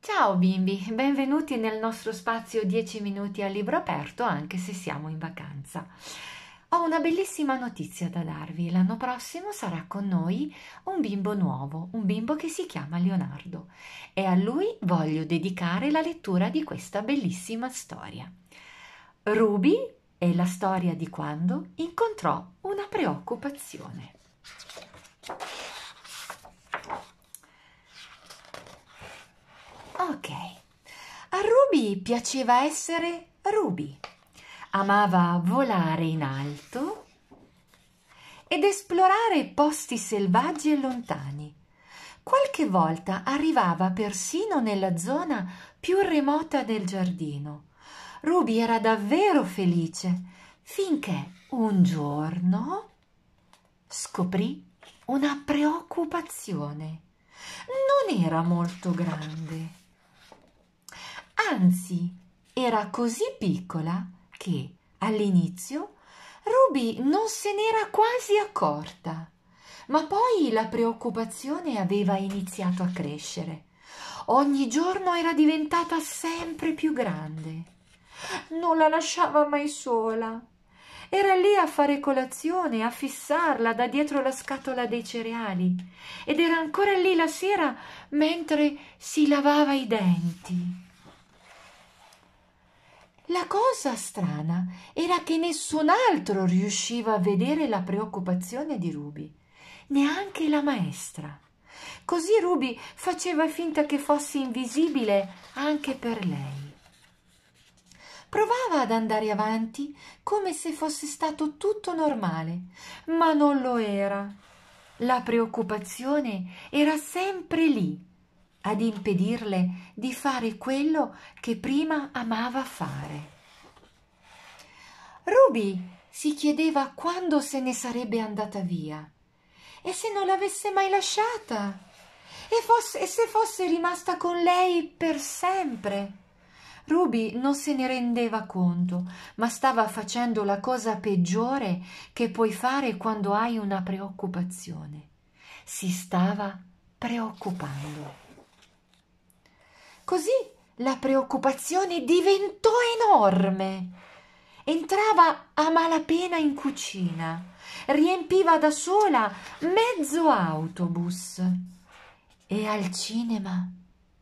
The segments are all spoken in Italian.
Ciao bimbi, benvenuti nel nostro spazio 10 minuti al libro aperto anche se siamo in vacanza. Ho una bellissima notizia da darvi. L'anno prossimo sarà con noi un bimbo nuovo, un bimbo che si chiama Leonardo e a lui voglio dedicare la lettura di questa bellissima storia. Ruby è la storia di quando incontrò una preoccupazione. Ok, a Ruby piaceva essere Ruby. Amava volare in alto ed esplorare posti selvaggi e lontani. Qualche volta arrivava persino nella zona più remota del giardino. Ruby era davvero felice finché un giorno scoprì una preoccupazione. Non era molto grande anzi era così piccola che all'inizio Ruby non se n'era quasi accorta, ma poi la preoccupazione aveva iniziato a crescere. Ogni giorno era diventata sempre più grande. Non la lasciava mai sola. Era lì a fare colazione, a fissarla da dietro la scatola dei cereali ed era ancora lì la sera mentre si lavava i denti. La cosa strana era che nessun altro riusciva a vedere la preoccupazione di Ruby, neanche la maestra. Così Ruby faceva finta che fosse invisibile anche per lei. Provava ad andare avanti come se fosse stato tutto normale, ma non lo era. La preoccupazione era sempre lì, ad impedirle di fare quello che prima amava fare. Ruby si chiedeva quando se ne sarebbe andata via e se non l'avesse mai lasciata e, fosse, e se fosse rimasta con lei per sempre. Ruby non se ne rendeva conto, ma stava facendo la cosa peggiore che puoi fare quando hai una preoccupazione. Si stava preoccupando. Così la preoccupazione diventò enorme. Entrava a malapena in cucina, riempiva da sola mezzo autobus e al cinema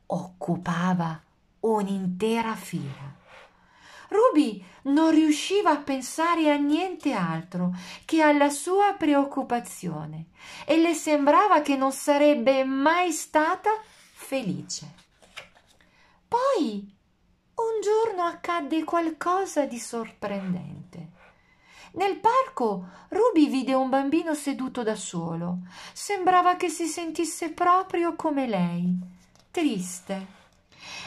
occupava un'intera fila. Ruby non riusciva a pensare a niente altro che alla sua preoccupazione e le sembrava che non sarebbe mai stata felice. Poi un giorno accadde qualcosa di sorprendente. Nel parco Ruby vide un bambino seduto da solo. Sembrava che si sentisse proprio come lei, triste.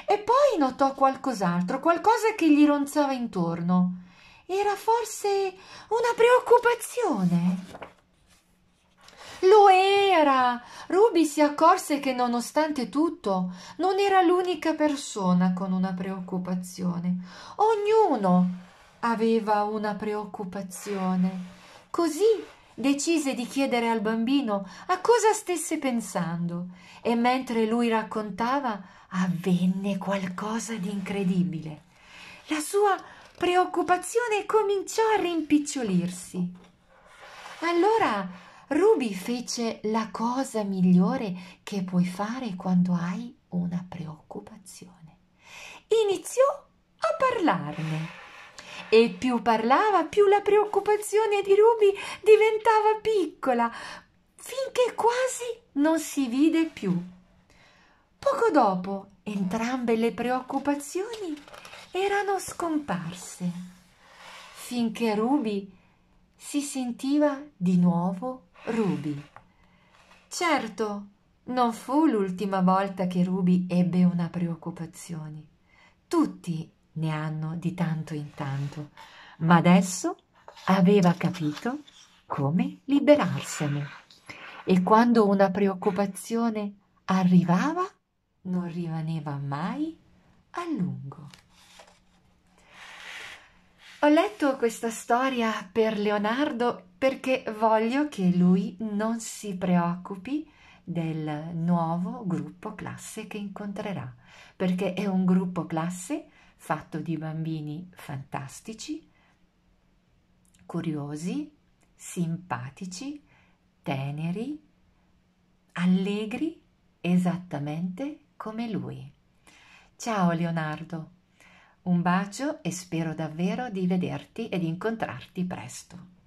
E poi notò qualcos'altro, qualcosa che gli ronzava intorno. Era forse una preoccupazione. Lo era! Ruby si accorse che nonostante tutto non era l'unica persona con una preoccupazione. Ognuno aveva una preoccupazione. Così decise di chiedere al bambino a cosa stesse pensando e mentre lui raccontava avvenne qualcosa di incredibile. La sua preoccupazione cominciò a rimpicciolirsi. Allora Ruby fece la cosa migliore che puoi fare quando hai una preoccupazione. Iniziò a parlarne. E più parlava, più la preoccupazione di Ruby diventava piccola, finché quasi non si vide più. Poco dopo entrambe le preoccupazioni erano scomparse, finché Ruby si sentiva di nuovo Ruby. Certo, non fu l'ultima volta che Ruby ebbe una preoccupazione. Tutti ne hanno di tanto in tanto, ma adesso aveva capito come liberarsene. E quando una preoccupazione arrivava, non rimaneva mai a lungo. Ho letto questa storia per Leonardo perché voglio che lui non si preoccupi del nuovo gruppo classe che incontrerà, perché è un gruppo classe fatto di bambini fantastici, curiosi, simpatici, teneri, allegri, esattamente come lui. Ciao Leonardo, un bacio e spero davvero di vederti e di incontrarti presto.